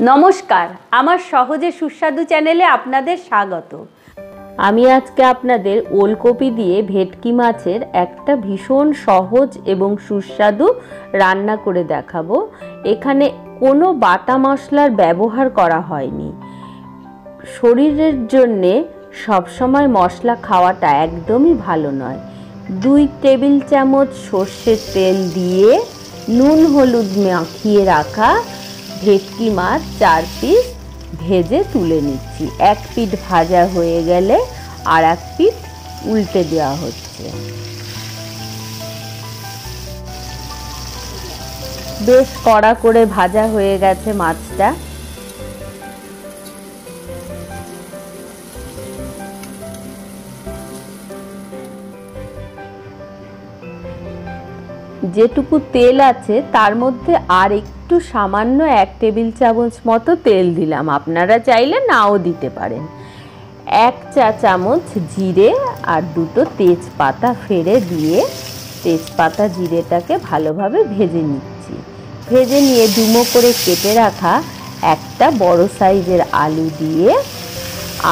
নমস্কার, আমার সহজে সুস্বাদু চ্যানেলে আপনাদের স্বাগত। আমি আজকে আপনাদের ওলকপি দিয়ে ভেটকি মাছের একটা ভীষণ সহজ এবং সুস্বাদু রান্না করে দেখাবো। এখানে কোনো বাটা মশলার ব্যবহার করা হয়নি। শরীরের জন্যে সবসময় মশলা খাওয়াটা একদমই ভালো নয়। দুই টেবিল চামচ সর্ষের তেল দিয়ে নুন হলুদ মাখিয়ে রাখা ভেটকি মাছ চার পিস ভেজে তুলে নিচ্ছি। এক পিট ভাজা হয়ে গেলে আর এক পিট উল্টে দেওয়া হচ্ছে। বেশ কড়া করে ভাজা হয়ে গেছে মাছটা। যেটুকু তেল আছে, তার মধ্যে আর একটু সামান্য এক টেবিল চামচ মতো তেল দিলাম। আপনারা চাইলে নাও দিতে পারেন। এক চা চামচ জিরে আর দুটো তেজপাতা ফেড়ে দিয়ে তেজপাতা জিরেটাকে ভালোভাবে ভেজে নিচ্ছি। ভেজে নিয়ে ডুমো করে কেটে রাখা একটা বড় সাইজের আলু দিয়ে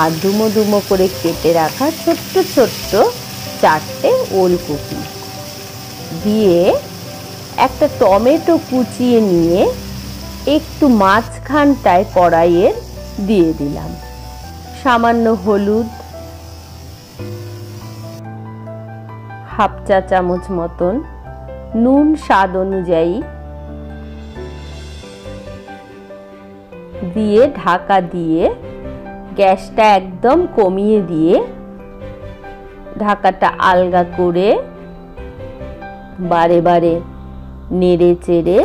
আর ডুমো ডুমো করে কেটে রাখা ছোট্ট ছোট্ট চারটে ওলকপি। দিয়ে একটা টমেটো কুচিয়ে নিয়ে একটু মাঝখানটায় কড়াইয়ের দিয়ে দিলাম। সামান্য হলুদ, হাফ চা চামচ মতন নুন স্বাদ অনুযায়ী দিয়ে ঢাকা দিয়ে গ্যাসটা একদম কমিয়ে দিয়ে ঢাকাটা আলগা করে বারে বারে নেড়ে চেড়ে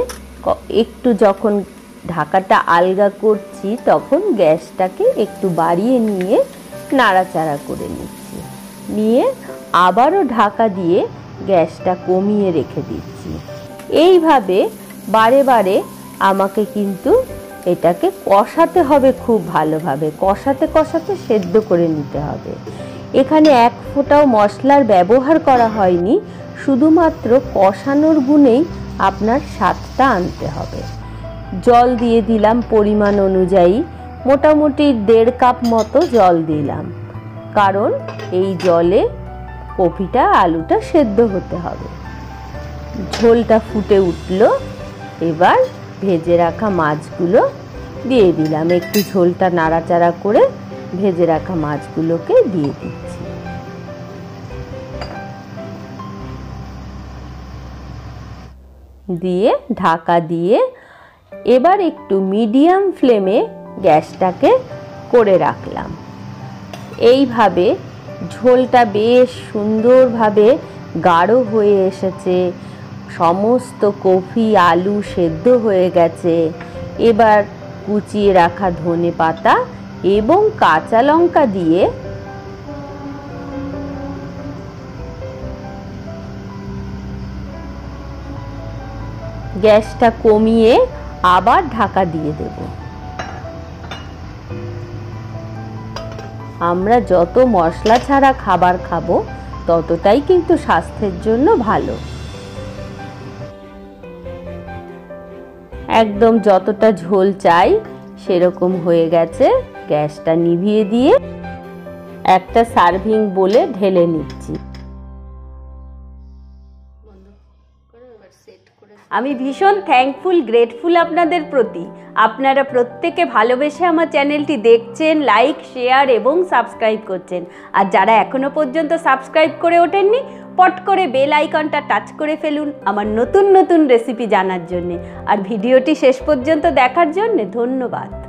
একটু যখন ঢাকাটা আলগা করছি, তখন গ্যাসটাকে একটু বাড়িয়ে নিয়ে নাড়াচাড়া করে নিচ্ছি। নিয়ে আবারও ঢাকা দিয়ে গ্যাসটা কমিয়ে রেখে দিচ্ছি। এইভাবে বারে বারে আমাকে কিন্তু এটাকে কষাতে হবে খুব ভালোভাবে। কষাতে কষাতে সেদ্ধ করে নিতে হবে। এখানে এক ফোঁটাও মশলার ব্যবহার করা হয়নি। শুধুমাত্র কষানোর গুণেই আপনার স্বাদটা আনতে হবে। জল দিয়ে দিলাম পরিমাণ অনুযায়ী, মোটামুটি দেড় কাপ মতো জল দিলাম। কারণ এই জলে কপিটা আলুটা সেদ্ধ হতে হবে। ঝোলটা ফুটে উঠল, এবার ভেজে রাখা মাছগুলো দিয়ে দিলাম। একটু ঝোলটা নাড়াচাড়া করে ভেজে রাখা মাছগুলোকে দিয়ে দিচ্ছি। দিয়ে, ঢাকা দিয়ে এবার একটু মিডিয়াম ফ্লেমে গ্যাসটাকে করে রাখলাম। এইভাবে ঝোলটা বেশ সুন্দরভাবে গাঢ় হয়ে এসেছে, সমস্ত কফি, আলু সেদ্ধ হয়ে গেছে। এবার কুচিয়ে রাখা ধনে পাতা এবং কাঁচা লঙ্কা দিয়ে গ্যাসটা কমিয়ে আবার ঢাকা দিয়ে দেব। আমরা যত মশলা ছাড়া খাবার খাব, ততটাই কিন্তু স্বাস্থ্যের জন্য ভালো। একদম যতটা ঝোল চাই, সেরকম হয়ে গেছে। গ্যাসটা নিভিয়ে দিয়ে একটা সার্ভিং বলে ঢেলে নিচ্ছি। আমি ভীষণ থ্যাঙ্কফুল গ্রেটফুল আপনাদের প্রতি। আপনারা প্রত্যেকে ভালোবেসে আমার চ্যানেলটি দেখছেন লাইক শেয়ার এবং সাবস্ক্রাইব করছেন। আর যারা এখনও পর্যন্ত সাবস্ক্রাইব করে ওঠেননি, পট করে বেল আইকনটা টাচ করে ফেলুন আমার নতুন নতুন রেসিপি জানার জন্যে। আর ভিডিওটি শেষ পর্যন্ত দেখার জন্যে ধন্যবাদ।